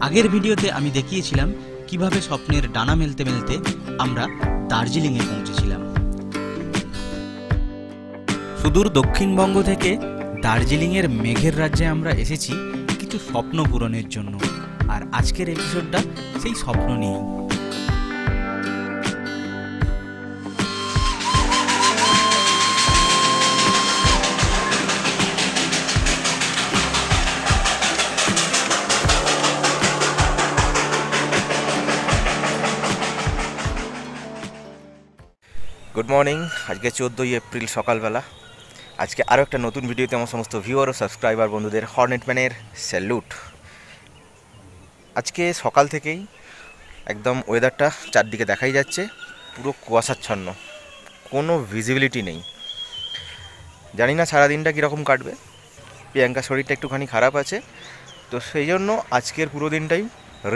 আগের ভিডিওতে আমি দেখিয়েছিলাম কীভাবে স্বপ্নের ডানা মেলতে মেলতে আমরা দার্জিলিংয়ে পৌঁছেছিলাম। সুদূর দক্ষিণবঙ্গ থেকে দার্জিলিংয়ের মেঘের রাজ্যে আমরা এসেছি কিছু স্বপ্ন পূরণের জন্য। আর আজকের এপিসোডটা সেই স্বপ্ন নিয়েই। গুড মর্নিং আজকে চোদ্দোই এপ্রিল সকালবেলা। আজকে আরও একটা নতুন ভিডিওতে আমার সমস্ত ভিউয়ার ও সাবস্ক্রাইবার বন্ধুদের হর্নেটম্যানের স্যালুট আজকে সকাল থেকেই একদম ওয়েদারটা চারদিকে দেখাই যাচ্ছে, পুরো কুয়াশাচ্ছন্ন। কোনো ভিজিবিলিটি নেই। জানি না সারাদিনটা কীরকম কাটবে। প্রিয়াঙ্কা শরীরটা একটুখানি খারাপ আছে। তো সেই জন্য আজকের পুরো দিনটাই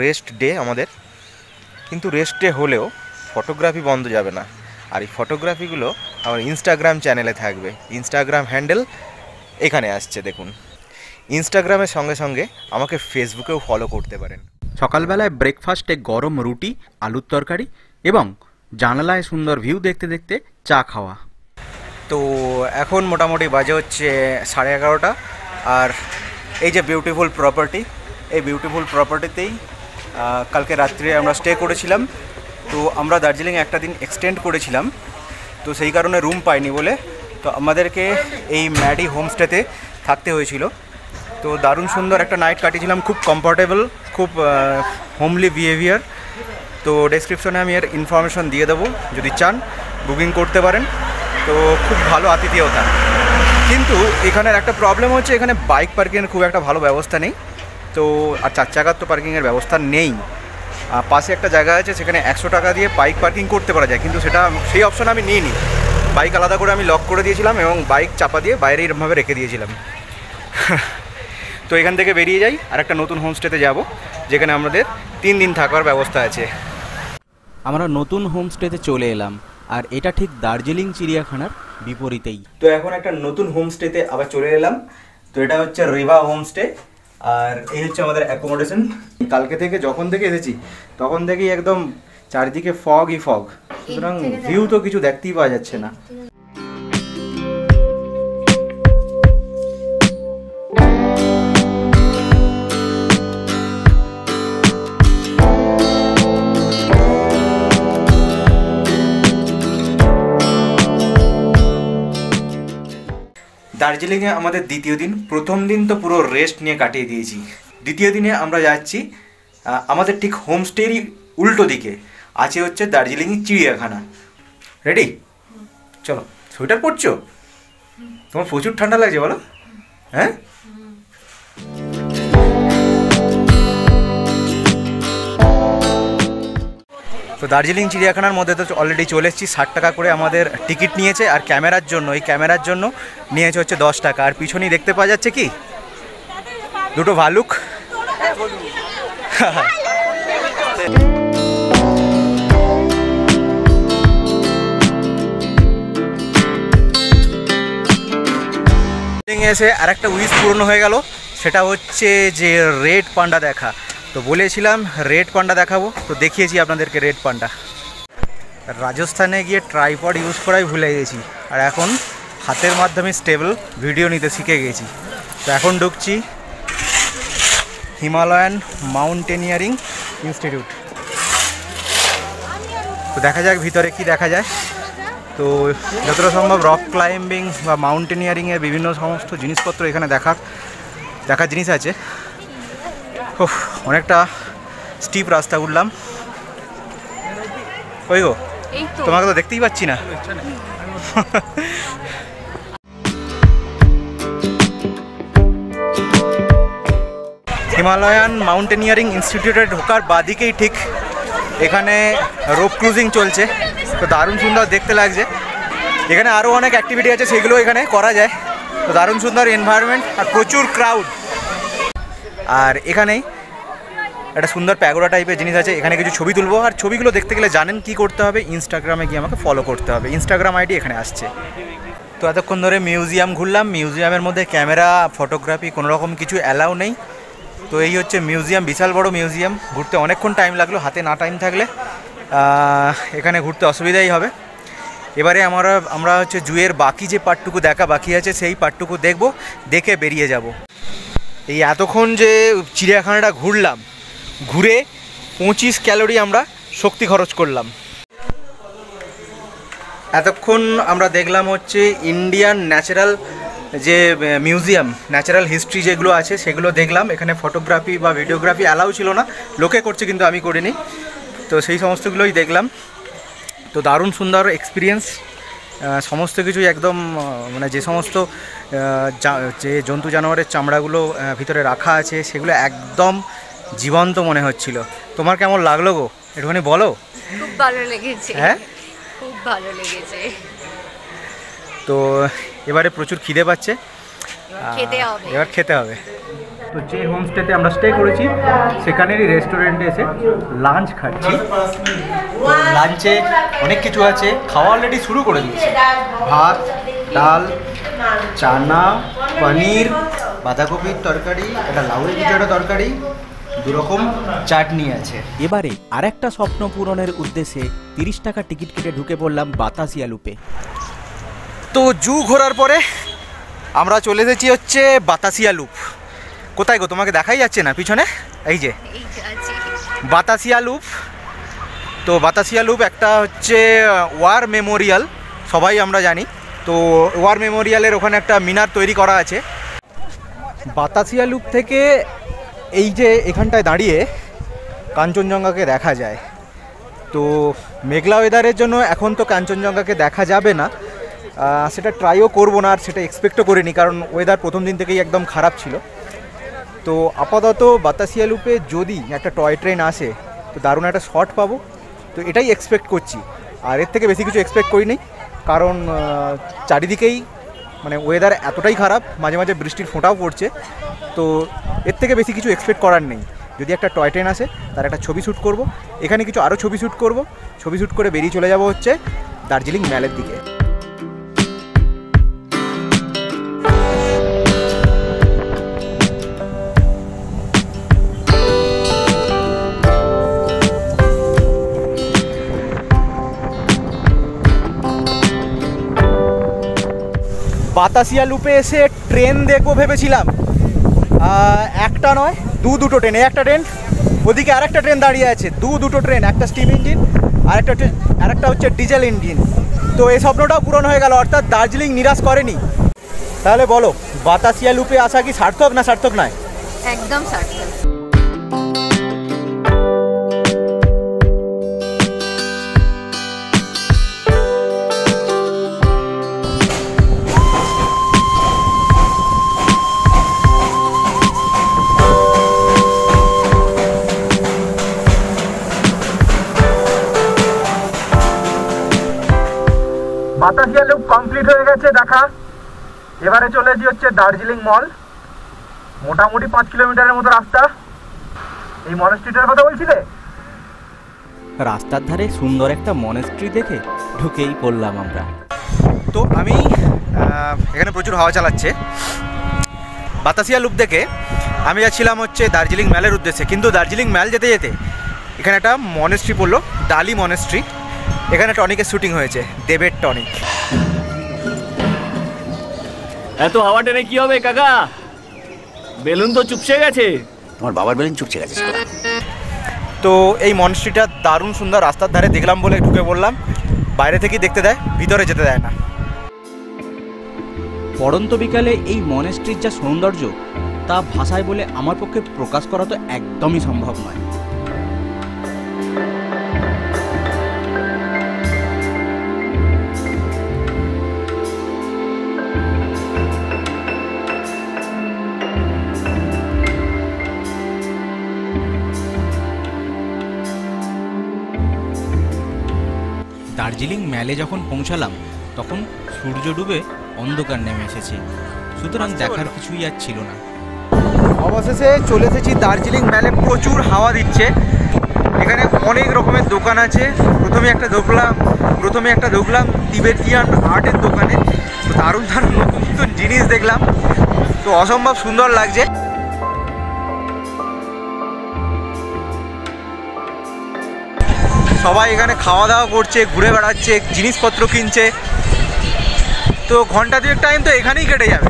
রেস্ট ডে আমাদের। কিন্তু রেস্ট ডে হলেও ফটোগ্রাফি বন্ধ যাবে না। আর এই ফটোগ্রাফিগুলো আমার ইনস্টাগ্রাম চ্যানেলে থাকবে। ইনস্টাগ্রাম হ্যান্ডেল এখানে আসছে দেখুন। ইনস্টাগ্রামের সঙ্গে সঙ্গে আমাকে ফেসবুকেও ফলো করতে পারেন। সকালবেলায় ব্রেকফাস্টে গরম রুটি আলুর তরকারি এবং জানালায় সুন্দর ভিউ দেখতে দেখতে চা খাওয়া। তো এখন মোটামুটি বাজে হচ্ছে সাড়ে এগারোটা। আর এই যে বিউটিফুল প্রপার্টি এই বিউটিফুল প্রপার্টিতেই কালকে রাত্রে আমরা স্টে করেছিলাম। তো আমরা দার্জিলিং একটা দিন এক্সটেন্ড করেছিলাম, তো সেই কারণে রুম পাইনি বলে। তো আমাদেরকে এই ম্যাডি হোমস্টেতে থাকতে হয়েছিল। তো দারুণ সুন্দর একটা নাইট কাটিয়েছিলাম, খুব কমফোর্টেবল খুব হোমলি বিহেভিয়ার তো ডেসক্রিপশনে আমি এর ইনফরমেশন দিয়ে দেবো, যদি চান বুকিং করতে পারেন। তো খুব ভালো আতিথেয়তা। কিন্তু এখানের একটা প্রবলেম হচ্ছে, এখানে বাইক পার্কিংয়ের খুব একটা ভালো ব্যবস্থা নেই। তো আর চার চাকার তো পার্কিংয়ের ব্যবস্থা নেই। পাশে একটা জায়গা আছে সেখানে একশো টাকা দিয়ে বাইক পার্কিং করতে পারা যায়। কিন্তু সেটা সেই অপশন আমি নিইনি। বাইক আলাদা করে আমি লক করে দিয়েছিলাম এবং বাইক চাপা দিয়ে বাইরে এরমভাবে রেখে দিয়েছিলাম। তো এখান থেকে বেরিয়ে যাই আর একটা নতুন হোমস্টেতে যাব যেখানে আমাদের তিন দিন থাকার ব্যবস্থা আছে। আমরা নতুন হোমস্টেতে চলে এলাম আর এটা ঠিক দার্জিলিং চিড়িয়াখানার বিপরীতেই। তো এখন একটা নতুন হোমস্টেতে আবার চলে এলাম। তো এটা হচ্ছে রিভা হোমস্টে আর এই হচ্ছে আমাদের অ্যাকোমোডেশন কালকে থেকে যখন থেকে এসেছি তখন থেকেই একদম চারিদিকে ফগই ফগ সুতরাং ভিউ তো কিছু দেখতেই পাওয়া যাচ্ছে না। দার্জিলিংয়ে আমাদের দ্বিতীয় দিন। প্রথম দিন তো পুরো রেস্ট নিয়ে কাটিয়ে দিয়েছি। দ্বিতীয় দিনে আমরা যাচ্ছি আমাদের ঠিক হোমস্টেরই উল্টো দিকে। আছে হচ্ছে দার্জিলিং চিড়িয়াখানা। রেডি চলো সোয়েটার পরছো? তোমার প্রচুর ঠান্ডা লাগছে বলো। হ্যাঁ? তো দার্জিলিং চিড়িয়াখানার মধ্যে তো অলরেডি চলে এসেছি। ষাট টাকা করে আমাদের টিকিট নিয়েছে আর ক্যামেরার জন্য, এই ক্যামেরার জন্য নিয়েছে হচ্ছে দশ টাকা। আর পিছনেই দেখতে পাওয়া যাচ্ছে কি? দুটো ভালুক। এসে আর একটা উইশ পূরণ হয়ে গেল, সেটা হচ্ছে যে রেড পান্ডা দেখা। তো বলেছিলাম রেড পান্ডা দেখাবো, তো দেখিয়েছি আপনাদেরকে রেড পান্ডা। রাজস্থানে গিয়ে ট্রাইপড ইউজ করাই ভুলে গেছি, আর এখন হাতের মাধ্যমে স্টেবল ভিডিও নিতে শিখে গেছি। তো এখন ঢুকছি হিমালয়ান মাউন্টেনিয়ারিং ইনস্টিটিউট। তো দেখা যাক ভিতরে কি দেখা যায়। তো যতটা সম্ভব রক ক্লাইম্বিং বা মাউন্টেনিয়ারিংয়ের বিভিন্ন সমস্ত জিনিসপত্র এখানে দেখার দেখার জিনিস আছে। অনেকটা স্টিপ রাস্তা উঠলাম ওই গো তোমাকে তো দেখতেই পাচ্ছি না। হিমালয়ান মাউন্টেনিয়ারিং ইনস্টিটিউটে ঢোকার বাদিকেই ঠিক এখানে রোপ ক্রুজিং চলছে। তো দারুণ সুন্দর দেখতে লাগছে। এখানে আরও অনেক অ্যাক্টিভিটি আছে সেগুলো এখানে করা যায়। তো দারুণ সুন্দর এনভায়রনমেন্ট আর প্রচুর ক্রাউড আর এখানেই একটা সুন্দর প্যাগোডা টাইপের জিনিস আছে। এখানে কিছু ছবি তুলবো। আর ছবিগুলো দেখতে গেলে জানেন কি করতে হবে? ইনস্টাগ্রামে গিয়ে আমাকে ফলো করতে হবে। ইনস্টাগ্রাম আইডি এখানে আসছে। তো এতক্ষণ ধরে মিউজিয়াম ঘুরলাম। মিউজিয়ামের মধ্যে ক্যামেরা ফটোগ্রাফি কোনো রকম কিছু অ্যালাউ নেই। তো এই হচ্ছে মিউজিয়াম বিশাল বড় মিউজিয়াম ঘুরতে অনেকক্ষণ টাইম লাগল, হাতে না টাইম থাকলে। এখানে ঘুরতে অসুবিধাই হবে। এবারে আমরা আমরা হচ্ছে জুয়ের বাকি যে পার্টটুকু দেখা বাকি আছে, সেই পার্টটুকু দেখব, দেখে বেরিয়ে যাব। এই এতক্ষণ যে চিড়িয়াখানাটা ঘুরলাম, ঘুরে পঁচিশ ক্যালোরি আমরা শক্তি খরচ করলাম। এতক্ষণ আমরা দেখলাম হচ্ছে ইন্ডিয়ান ন্যাচারাল যে মিউজিয়াম, ন্যাচারাল হিস্ট্রি যেগুলো আছে সেগুলো দেখলাম। এখানে ফটোগ্রাফি বা ভিডিওগ্রাফি অ্যালাউ ছিল না, লোকে করছে কিন্তু আমি করিনি। তো সেই সমস্তগুলোই দেখলাম। তো দারুণ সুন্দর এক্সপিরিয়েন্স সমস্ত কিছুই একদম মানে যে সমস্ত যে জন্তু জানোয়ারের চামড়াগুলো ভিতরে রাখা আছে সেগুলো একদম জীবন্ত মনে হচ্ছিল। তোমার কেমন লাগল গো? একটুখানি বলো। খুব ভালো লেগেছে। হ্যাঁ? খুব ভালো লেগেছে। তো এবারে প্রচুর খিদে পাচ্ছে। খেতে হবে। এবার খেতে হবে। তো যে হোমস্টেতে আমরা স্টে করেছি সেখানেরই রেস্টুরেন্টে এসে লাঞ্চ খাচ্ছি। লাঞ্চে অনেক কিছু আছে খাওয়া অলরেডি শুরু করে দিয়েছে। ভাত ডাল চানা পনির বাঁধাকপির তরকারি একটা লাউয়ের কিছু একটা তরকারি দুরকম চাটনি আছে। এবারে আরেকটা স্বপ্ন পূরণের উদ্দেশ্যে তিরিশ টাকা টিকিট কেটে ঢুকে পড়লাম বাতাসিয়া লুপে তো জু ঘোরার পরে আমরা চলে এসেছি হচ্ছে বাতাসিয়া লুপ কোথায় গো? তোমাকে দেখাই যাচ্ছে না পিছনে? এই যে। বাতাসিয়া লুপ। তো বাতাসিয়া লুপ একটা হচ্ছে ওয়ার মেমোরিয়াল সবাই আমরা জানি। তো ওয়ার মেমোরিয়ালের ওখানে একটা মিনার তৈরি করা আছে। বাতাসিয়া লুপ থেকে এই যে এখানটায় দাঁড়িয়ে কাঞ্চনজঙ্ঘাকে দেখা যায়। তো মেঘলা ওয়েদারের জন্য এখন তো কাঞ্চনজঙ্ঘাকে দেখা যাবে না। সেটা ট্রাইও করব না আর সেটা এক্সপেক্টও করিনি কারণ ওয়েদার প্রথম দিন থেকেই একদম খারাপ ছিল। তো আপাতত বাতাসিয়া লুপে যদি একটা টয় ট্রেন আসে, তো দারুণ একটা শট পাবো। তো এটাই এক্সপেক্ট করছি। আর এর থেকে বেশি কিছু এক্সপেক্ট করিনি কারণ চারিদিকেই মানে ওয়েদার এতটাই খারাপ, মাঝে মাঝে বৃষ্টির ফোঁটাও পড়ছে। তো এর থেকে বেশি কিছু এক্সপেক্ট করার নেই। যদি একটা টয় ট্রেন আসে, তার একটা ছবি শ্যুট করব। এখানে কিছু আরও ছবি শ্যুট করব। ছবি শ্যুট করে বেরিয়ে চলে যাব হচ্ছে দার্জিলিং ম্যালের দিকে। বাতাসিয়া লুপে এসে ট্রেন দেখব ভেবেছিলাম। একটা নয়, দু দুটো ট্রেন একটা ট্রেন, ওদিকে আরেকটা ট্রেন দাঁড়িয়ে আছে, দু দুটো ট্রেন, একটা স্টিম ইঞ্জিন আরেকটা হচ্ছে আরেকটা হচ্ছে ডিজেল ইঞ্জিন তো এই স্বপ্নটাও পূরণ হয়ে গেল, অর্থাৎ দার্জিলিং নিরাশ করেনি। তাহলে বলো, বাতাসিয়া লুপে আসা কি সার্থক না সার্থক নয়? একদম সার্থক। বাতাসিয়া লুপ কমপ্লিট হয়ে গেছে দেখা। এবারে চলেছি হচ্ছে দার্জিলিং মল। মোটামুটি পাঁচ কিলোমিটারের মতো রাস্তা। এই মনেস্ট্রিটার কথা বলছিলে? রাস্তার ধারে সুন্দর একটা মনেস্ট্রি দেখে ঢুকেই পড়লাম আমরা। তো আমি এখানে প্রচুর হাওয়া চালাচ্ছে। বাতাসিয়া লুপ দেখে আমি যাচ্ছিলাম হচ্ছে দার্জিলিং ম্যালের উদ্দেশ্যে। কিন্তু দার্জিলিং ম্যাল যেতে যেতে এখানে একটা মনেস্ট্রি পড়ল ডালি মনেস্ট্রি এখানে টনিকের শুটিং হয়েছে দেবের টনিক এত হাওয়া টেনে কি হবে কাকা? বেলুন তো চুপসে গেছে। তোমার বাবার বেলুন চুপছে গেছে তো এই মনস্ট্রিটা দারুণ সুন্দর রাস্তার ধারে দেখলাম বলে ঢুকে পড়লাম। বাইরে থেকেই দেখতে দেয় ভিতরে যেতে দেয় না। পড়ন্ত বিকালে এই মনেস্ট্রির যা সৌন্দর্য তা ভাষায় বলে আমার পক্ষে প্রকাশ করা তো একদমই সম্ভব নয়। দার্জিলিং ম্যালে যখন পৌঁছালাম তখন সূর্য ডুবে অন্ধকার নেমে এসেছে। সুতরাং দেখার কিছুই আর ছিল না। অবশেষে চলে এসেছি দার্জিলিং ম্যালে প্রচুর হাওয়া দিচ্ছে। এখানে অনেক রকমের দোকান আছে। প্রথমে একটা ঢুকলাম প্রথমে একটা ঢুকলাম তিবেতিয়ান আর্টের দোকানে। তো দারুণ দারুণ নতুন নতুন জিনিস দেখলাম। তো অসম্ভব সুন্দর লাগছে। সবাই এখানে খাওয়া দাওয়া করছে, ঘুরে বেড়াচ্ছে, জিনিসপত্র কিনছে। তো ঘণ্টা দুয়েক টাইম তো এখানেই কেটে যাবে।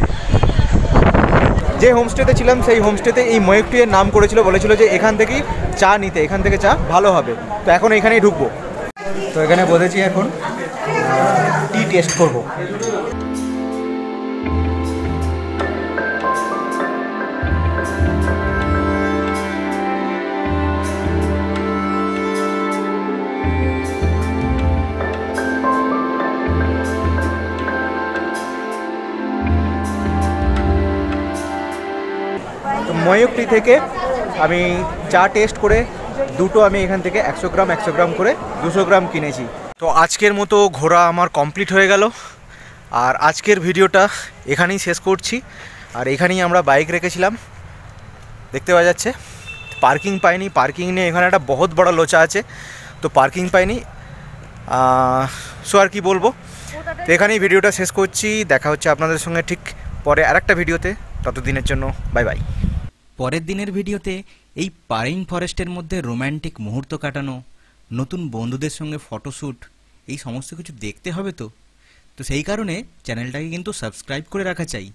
যে হোমস্টেতে ছিলাম, সেই হোমস্টেতে এই ময়ূরটির নাম করেছিল, বলেছিল যে এখান থেকেই চা নিতে, এখান থেকে চা ভালো হবে। তো এখন এখানেই ঢুকবো। তো এখানে বলেছি এখন টি টেস্ট করব। ময়ূকটি থেকে আমি চা টেস্ট করে দুটো আমি এখান থেকে একশো গ্রাম একশো গ্রাম করে দুশো গ্রাম কিনেছি। তো আজকের মতো ঘোরা আমার কমপ্লিট হয়ে গেল। আর আজকের ভিডিওটা এখানেই শেষ করছি। আর এখানেই আমরা বাইক রেখেছিলাম। দেখতে পাওয়া যাচ্ছে, পার্কিং পাইনি। পার্কিং নিয়ে এখানে একটা বহুত বড় লোচা আছে, তো পার্কিং পাইনি। সো আর কি বলব? তো এখানেই ভিডিওটা শেষ করছি। দেখা হচ্ছে আপনাদের সঙ্গে ঠিক পরে আরেকটা ভিডিওতে। ততদিনের জন্য বাই বাই। পরের দিনের ভিডিওতে এই পাইন ফরেস্টের মধ্যে রোম্যান্টিক মুহূর্ত কাটানো, নতুন বন্ধুদের সঙ্গে ফটোশ্যুট এই সমস্ত কিছু দেখতে হবে তো? তো সেই কারণে চ্যানেলটাকে কিন্তু সাবস্ক্রাইব করে রাখা চাই।